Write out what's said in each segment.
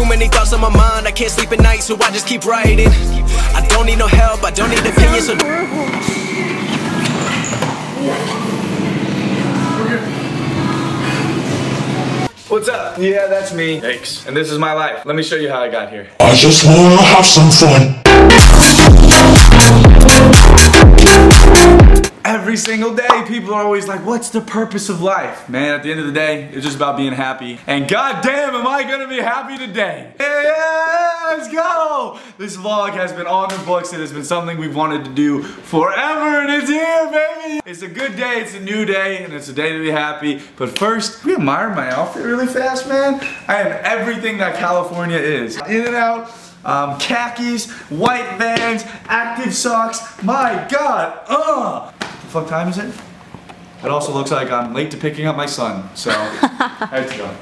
Too many thoughts on my mind, I can't sleep at night, so I just keep writing. I don't need no help, I don't need opinions, so. What's up? Yeah, that's me. Thanks. And this is my life. Let me show you how I got here. I just wanna have some fun. Every single day, people are always like, what's the purpose of life? Man, at the end of the day, it's just about being happy. And goddamn, am I gonna be happy today? Yeah, let's go! This vlog has been on the books. It has been something we've wanted to do forever, and it's here, baby! It's a good day, it's a new day, and it's a day to be happy. But first, we admire my outfit really fast, man. I am everything that California is. In and out, um, khakis, white vans, active socks. My God, ugh! What time is it? It also looks like I'm late to picking up my son, so I have to go.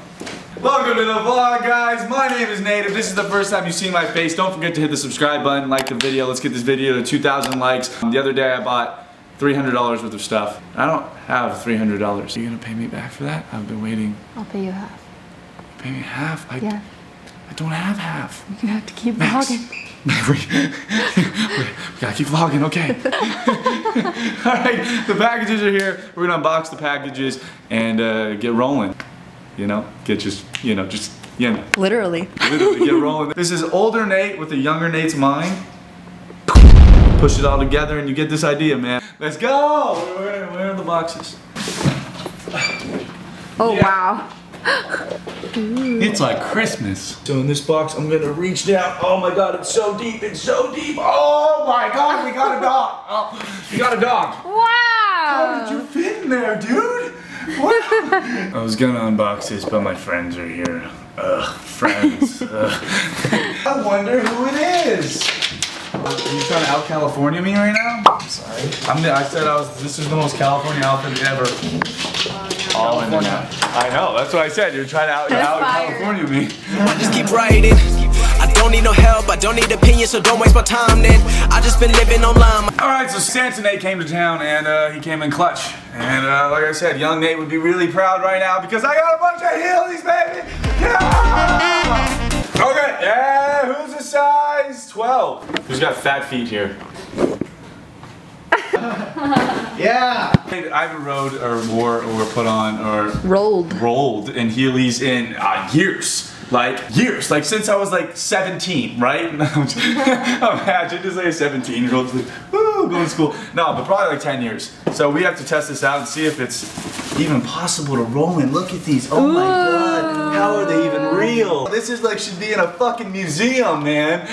Welcome to the vlog, guys. My name is Nate. If this is the first time you've seen my face, don't forget to hit the subscribe button, like the video. Let's get this video to 2,000 likes. The other day I bought $300 worth of stuff. I don't have $300. Are you gonna pay me back for that? I've been waiting. I'll pay you half. Pay me half? I, Yeah. I don't have half. You're gonna have to keep Max. vlogging. We, we gotta keep vlogging, okay. Alright, the packages are here. We're gonna unbox the packages and uh, get rolling. You know, get just, you know, just, you know, Literally. literally get rolling. This is older Nate with the younger Nate's mind. Push it all together and you get this idea, man. Let's go! Where, where are the boxes? Oh Yeah. wow. Mm. It's like Christmas. So in this box, I'm gonna reach down. Oh my god, it's so deep, it's so deep. Oh my god, we got a dog. Oh, we got a dog. Wow. How did you fit in there, dude? What? I was gonna unbox this, but my friends are here. Ugh, friends. Ugh. I wonder who it is. Are you trying to out California me right now? I'm Sorry. I'm the, I said I was. This is the most California outfit ever. All internet. I know. That's what I said. You're trying to out, That's out fire. California me. I just keep writing. I don't need no help, I don't need opinions, so don't waste my time then. I just been living online. All right, so Santa Nate came to town and uh, he came in clutch. And uh, like I said, young Nate would be really proud right now because I got a bunch of Heelys, baby. Yeah! Okay, yeah, who's a size 12? Who's got fat feet here? yeah. I haven't rode or wore or put on or Rolled. rolled in Heelys in uh, years. Like years, like since I was like 17, right? Imagine just like a 17 year old like, woo, going to school. No, but probably like 10 years. So we have to test this out and see if it's even possible to roll in. Look at these. Oh my god. How are they even real? This is like should be in a fucking museum, man.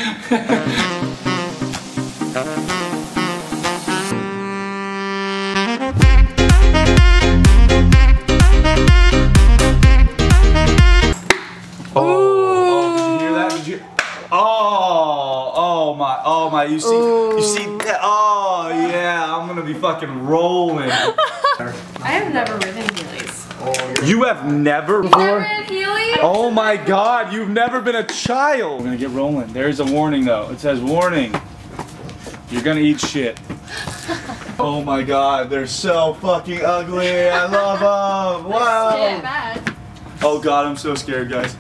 You see, you see that? Oh yeah, I'm gonna be fucking rolling. I have never ridden Heelys. You have never Never before? ridden Heelys? Oh my god, you've never been a child. We're gonna get rolling. There's a warning though. It says warning. You're gonna eat shit. Oh my god, they're so fucking ugly. I love them. Wow. Oh god, I'm so scared, guys.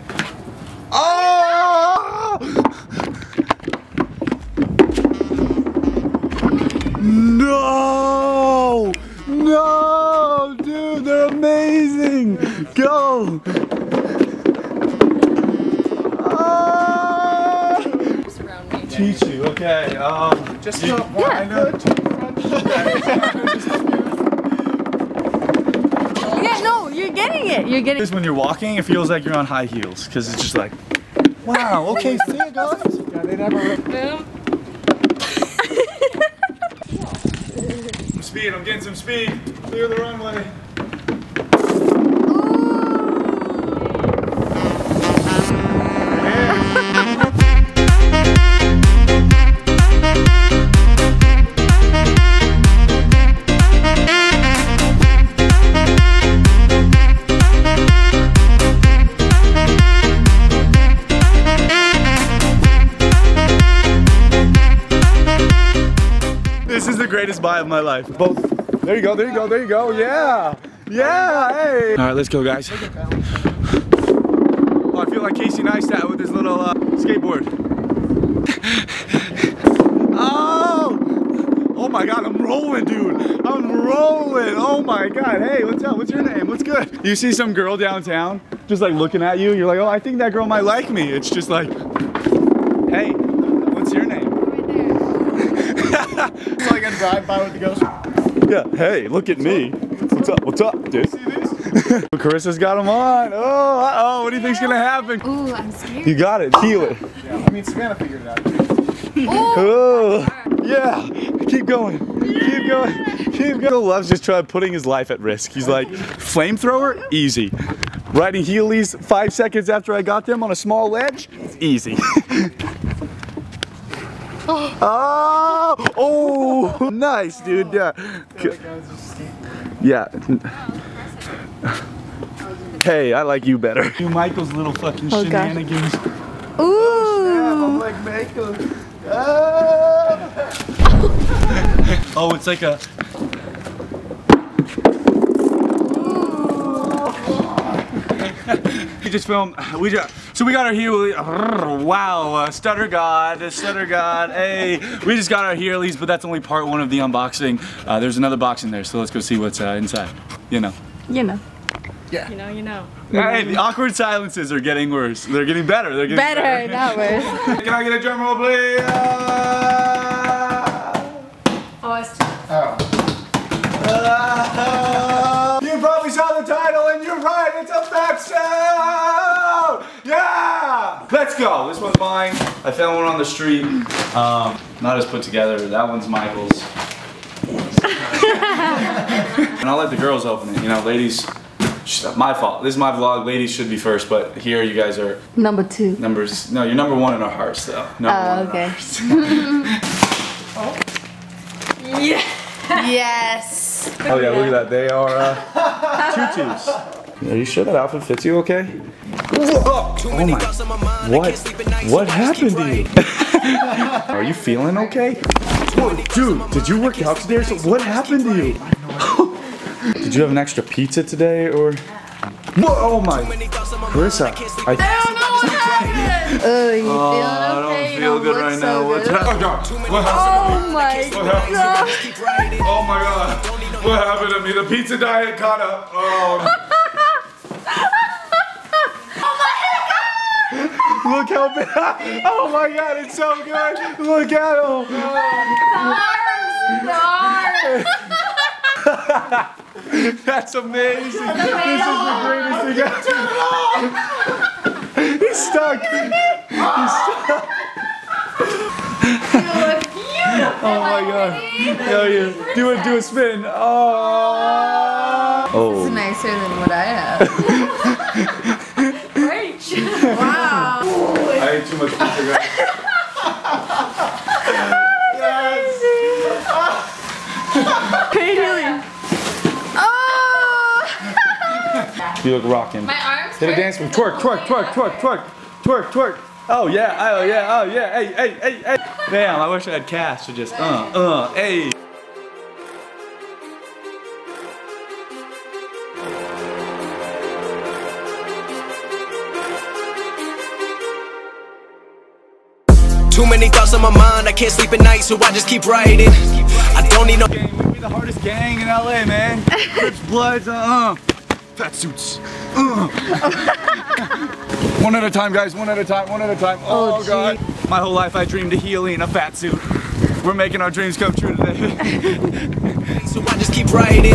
Okay. Um, just Yeah. I know. Yeah, no, you're getting it. You're getting Is when you're walking, it feels like you're on high heels because it's just like, wow, okay, see you guys. Boom. Speed, I'm getting some speed. Clear the runway. Of my life. Both. There you go, there you go, there you go. Yeah. Yeah, hey. All right, let's go, guys. Oh, I feel like Casey Neistat with his little uh, skateboard. oh! Oh my god, I'm rolling, dude. I'm rolling. Oh my god. Hey, what's up? What's your name? What's good? You see some girl downtown just like looking at you. You're like, oh, I think that girl might like me. It's just like, hey, what's your name? So I can drive by with the ghost. Yeah, hey, look at me. What's up? What's up, dude? See this? Karissa's got him on. Oh, uh-oh, what do you think's gonna happen? Ooh, I'm scared. You got it. Heal it. Yeah. I mean, Savannah figured it out. Oh, yeah. Keep going. Keep going. Keep going. Loves just trying putting his life at risk. He's like, flamethrower, easy. Riding Heelys five seconds after I got them on a small ledge, easy. oh, oh, nice, dude. Yeah. Yeah. Hey, I like you better. You Michael's little fucking Oh, God. shenanigans. Ooh. Oh, like Michael. Ah! Oh, it's like a. We just filmed. We just. So we got our Heelys. Wow, uh, stutter god, stutter god. Hey, we just got our Heelys, but that's only part one of the unboxing. Uh, there's another box in there, so let's go see what's uh, inside. You know. You know. Yeah. You know, you know. Hey, the awkward silences are getting worse. They're getting better. They're getting Better, not worse. Can I get a drum roll, please? Oh, it's Oh. sound! Yeah! Let's go. This one's mine. I found one on the street. Um, not as put together. That one's Michael's. and I'll let the girls open it. You know, ladies, my fault. This is my vlog. Ladies should be first, but here you guys are Number two. numbers. No, you're number one in our hearts, though. Number Oh, one in our okay. hearts. Yes. Oh yeah, look at that. They are uh, tutus. Are you sure that outfit fits you okay? Oh my! What? What happened to you? Are you feeling okay? Whoa, dude, did you work out today? or something? What happened to you? did you have an extra pizza today, or? Whoa, oh my! Karissa, I. Oh, you Oh, feeling I don't You feel don't good right so now. What's good. happened? What oh happened? Oh my What happened god. Oh my god. What happened to me? The pizza diet caught up. Oh. Look how big. Oh my god, it's so good. Look at him. That's amazing. This is the greatest thing ever. He's stuck. He's stuck. Oh my god. Hell yeah. Do it, do a spin. Oh. It's Oh. nicer than what I have. wow. I ate too much pizza, guys. Oh! You look rocking. my arms. Hit a dance move. Twerk, twerk, twerk, twerk, twerk, twerk, twerk. Oh yeah, oh yeah, oh yeah, hey, hey, hey, hey. Damn, I wish I had cash to just, uh, uh, hey. Too many thoughts on my mind, I can't sleep at night, so I just keep writing. I don't need no. Gang, we be the hardest gang in LA, man. Crips, Bloods, uh, uh. Fat suits. Uh. one at a time, guys, one at a time, one at a time. Oh, Oh. God. My whole life I dreamed of Heely in a fat suit. We're making our dreams come true today. So I just keep writing.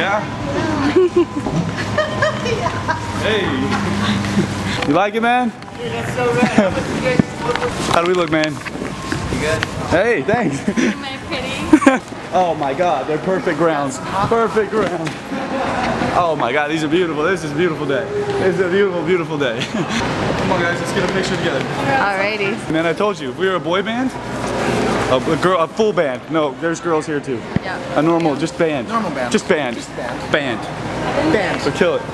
hey. You like it, man? How do we look, man? You good? Hey, thanks. Am I pretty? oh my god, they're perfect grounds. Perfect ground. Oh my god, these are beautiful. This is a beautiful day. This is a beautiful, beautiful day. Come on guys, let's get a picture together. Alrighty. Man, I told you, if we were a boy band, a, a girl, a full band. No, there's girls here too. Yeah. A normal, just band. Normal band. Just band. Just band. Band. Band. So kill it.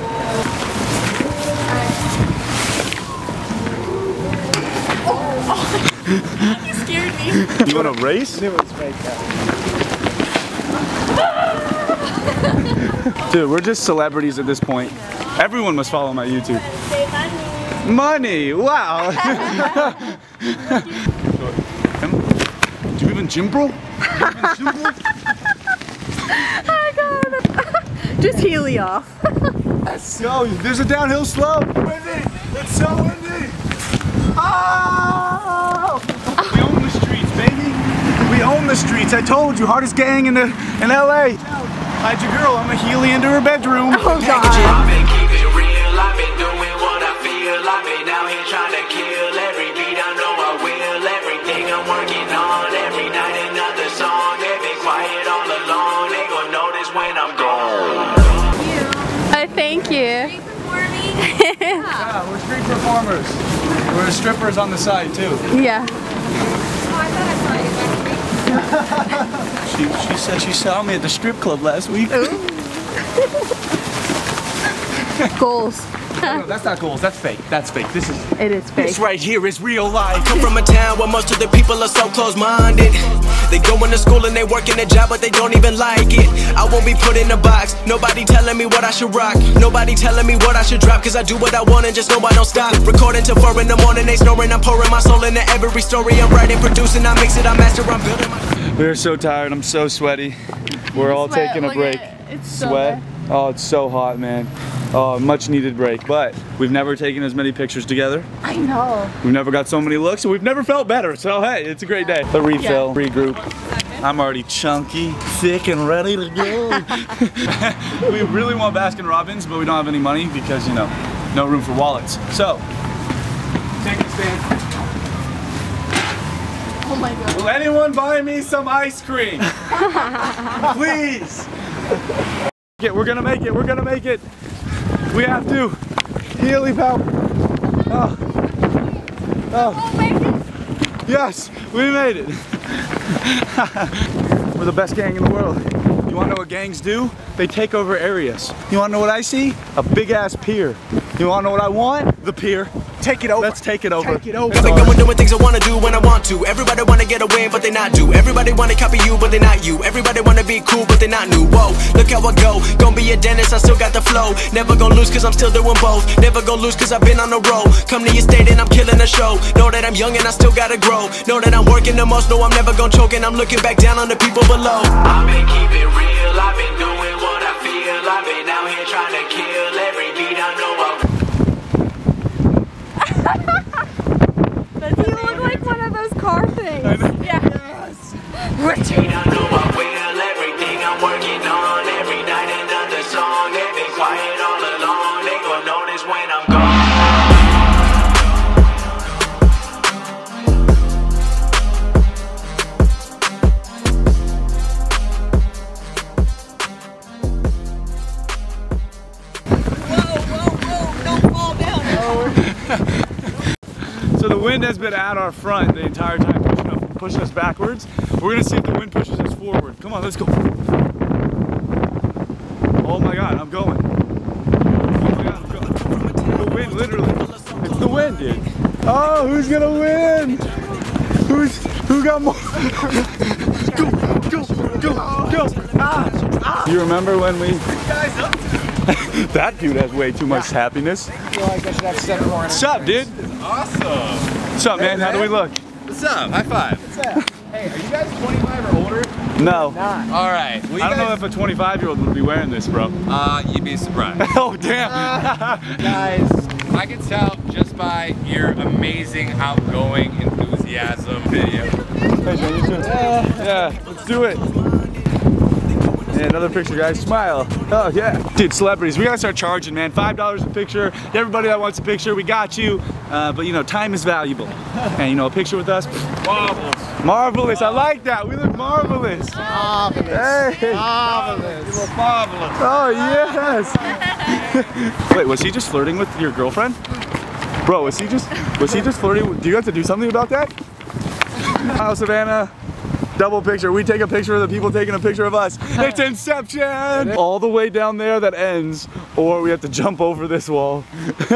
You scared me. You want to race? Knew it was fake. yeah. Dude, we're just celebrities at this point. Everyone must follow my YouTube. Money! Wow! Do you even gym bro? Just Heely off. Let's go. There's a downhill slope. Windy. It's so windy. Oh! Ah! We own the streets, baby. We own the streets. I told you, hardest gang in the in LA. Hide your girl. I'm a Heely into her bedroom. Oh god. Yeah, performers. We're strippers on the side too. Yeah. She, she said she saw me at the strip club last week. Goals. No, that's not goals. That's fake. That's fake. This is. It is fake. This right here is real life. Come from a town where most of the people are so close-minded. They go into school and they work in a job, but they don't even like it. I won't be put in a box. Nobody telling me what I should rock. Nobody telling me what I should drop. Cause I do what I want and just know I don't stop. Recording till four in the morning, they snoring. I'm pouring my soul into every story. I'm writing, producing, I mix it, I master, I'm building my. We're so tired. I'm so sweaty. We're all Sweat, taking a look break. it. It's so Sweat. bad. Oh, it's so hot, man. Oh, much needed break. But we've never taken as many pictures together. I know. We've never got so many looks, and we've never felt better. So hey, it's a great day. The refill, regroup. I'm already chunky, thick, and ready to go. we really want Baskin Robbins, but we don't have any money because you know, no room for wallets. So, take a stand. Oh my god. Will anyone buy me some ice cream? Please. Yeah, we're gonna make it. We're gonna make it. We have to. Heely power. Oh. Oh. Yes, we made it. we're the best gang in the world. You wanna know what gangs do? They take over areas. You wanna know what I see? A big ass pier. You wanna know what I want? The pier. Take it over. Let's take it over. Take it over. It's Think ours. I'm doing things I wanna do when I want to. Everybody wanna get away, but they not do. Everybody wanna copy you, but they not you. Everybody wanna be cool, but they not new. Whoa, look how I go. Gonna be a dentist, I still got the flow. Never gonna lose, cause I'm still doing both. Never gonna lose, cause I've been on the road. Come to your state and I'm killing the show. Know that I'm young and I still gotta grow. Know that I'm working the most, know I'm never gonna choke. And I'm looking back down on the people below. Things. Yeah. Richard. I know I will everything I'm working on every night another song. They've been quiet all along. They gon' notice when I'm gone. So the wind has been at our front the entire time, pushing, us backwards. We're gonna see if the wind pushes us forward. Come on, let's go. Oh my God, I'm going. Oh my God, I'm going. The wind, literally. It's the wind, dude. Oh, who's gonna win? Who's who got more? go, go, go, go! Ah, ah. You remember when we? that dude has way too much happiness. I feel like I should have seven more. What's up, dude? Awesome. What's up, man? How do we look? What's up? High five. Hey, are you guys 25 or older? No. All right. Well, you I don't know if a 25 year old would be wearing this, bro. Uh, you'd be surprised. Oh, damn. Guys, I can tell just by your amazing, outgoing enthusiasm video. Hey, man, you too. Yeah, let's do it. Yeah, another picture, guys. Smile. Oh, yeah. Dude, celebrities, we gotta start charging, man. $5 a picture. Everybody that wants a picture, we got you. Uh, but, you know, time is valuable. And, you know, a picture with us, marvelous. Marvelous. I like that. We look marvelous. Marvelous. Hey. Marvelous. You look marvelous. Oh, yes. Wait, was he just flirting with your girlfriend? Bro, was he just, was he just flirting? Do you have to do something about that? Oh, Savannah. Double picture. We take a picture of the people taking a picture of us. It's Inception! All the way down there that ends, or we have to jump over this wall.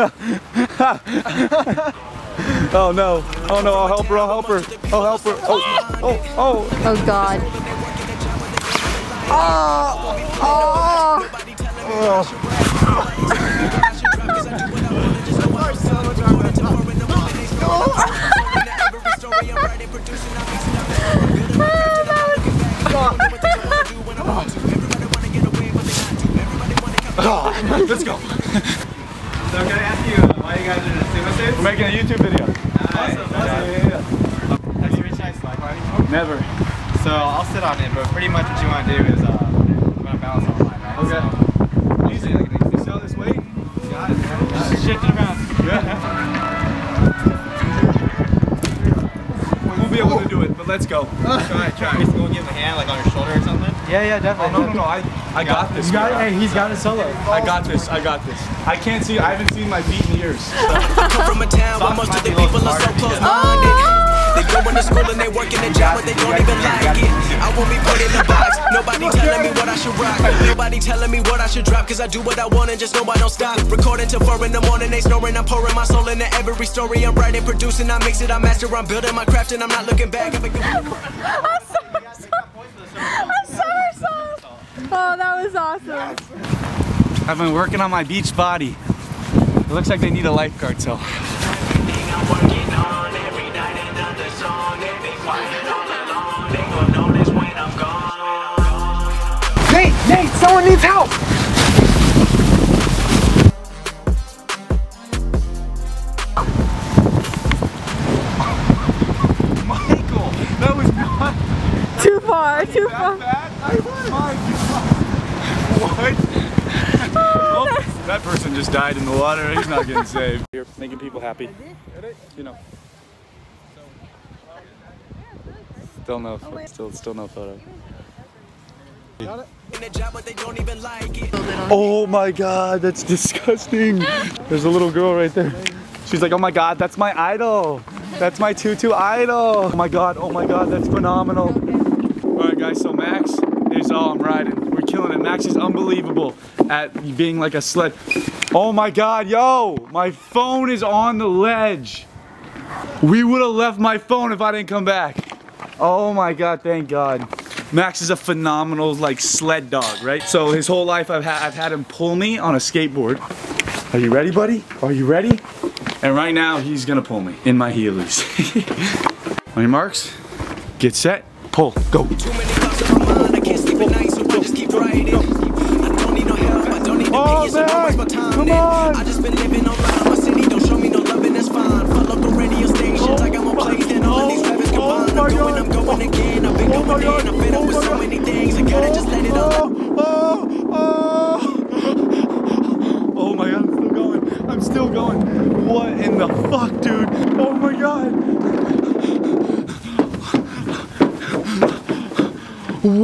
oh no. Oh no, I'll help her, I'll help her. I'll help her. Oh, oh, oh. Oh God. Ah! Ah! Let's go. So can I ask you uh, why you guys are in a sumo suits? We're making a YouTube video. Awesome. Have you reached nice slide party? Never. So I'll sit on it, but pretty much what you want to do is uh, you want to balance on line, right? Okay. So, usually like an You saw this weight? got it, man. Just shift it around. We won't be able to do it, but let's go. try, try. Just go give him a hand like on your shoulder or something. Yeah, yeah, Oh, definitely. no, no, no, I, I got this. You got. Hey, he's got it solo. I got this, I got this. I can't see, I haven't seen my feet in years. Come from a town where most of the people are so close-minded. They go into school and they work in a job, but they don't even like it. I won't be put in a box. Nobody telling me what I should rock. Nobody telling me what I should drop. Cause I do what I want and just know I don't stop. Recording till four in the morning, they snoring. I'm pouring my soul into every story. I'm writing, producing, I mix it, I master. I'm building my craft and I'm not looking back. I've been Oh, that was awesome. I've been working on my beach body. It looks like they need a lifeguard, so. Someone needs help. Michael, that was not Too far, too far. bad. I, my God. What? Oh, that person just died in the water. He's not getting saved. You're making people happy. You know. Still no, oh, still, still no photo. in a job, but they don't even like it. Oh my god, that's disgusting. There's a little girl right there. She's like, oh my god, that's my idol. That's my tutu idol. Oh my god, oh my god, that's phenomenal. All right, guys, so Max is, all I'm riding. We're killing it. Max is unbelievable at being like a sled. Oh my god, yo, my phone is on the ledge. We would have left my phone if I didn't come back. Oh my god, thank god. Max is a phenomenal like sled dog, right? So his whole life I've had I've had him pull me on a skateboard. Are you ready, buddy? Are you ready? And right now he's gonna pull me in my heelys. on your marks, get set, pull, go. Too many thoughts on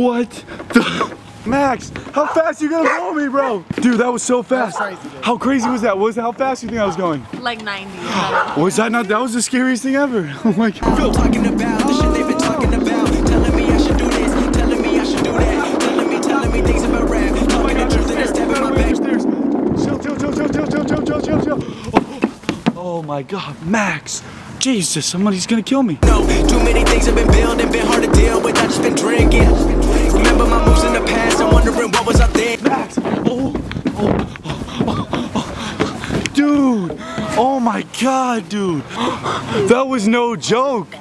What the? Max, how fast you gonna blow me, bro? Dude, that was so fast. How crazy was that? Was how fast you think I was going? Like 90. Was that not? That was the scariest thing ever. Oh my god. I'm talking about the shit they've been talking about. Telling me I should do this, telling me I should do that. Telling me, telling me things about rap. Oh talking the truth and it's stabbing my back. Stairs. Chill, chill, chill, chill, chill, chill, chill, chill, chill, chill. Oh, oh my god, Max. Jesus, somebody's gonna kill me. No, too many things have been building, been hard to deal with. I just been drinking. Remember my moves in the past. I'm wondering what was I thinking. Max. Oh, oh, oh, oh, oh. Dude. Oh my god, dude. That was no joke.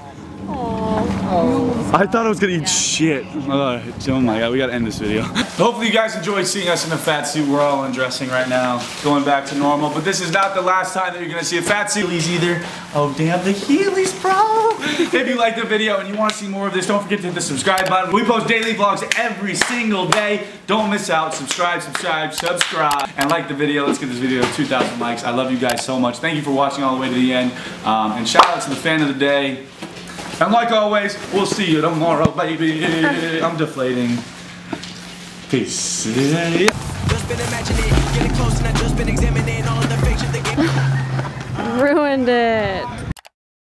I thought I was gonna eat shit. Alright, oh my god, we gotta end this video. Hopefully you guys enjoyed seeing us in a fat suit. We're all undressing right now, going back to normal. But this is not the last time that you're gonna see a fat suit. Heelys either. Oh damn, the Heelys, bro. if you like the video and you want to see more of this, don't forget to hit the subscribe button. We post daily vlogs every single day. Don't miss out. Subscribe, subscribe, subscribe, and like the video. Let's get this video to 2,000 likes. I love you guys so much. Thank you for watching all the way to the end. Um, and shout out to the fan of the day. And like always, we'll see you tomorrow, baby. I'm deflating. Peace. Just been imagining, getting close and I just been examining all the fiction. Ruined it.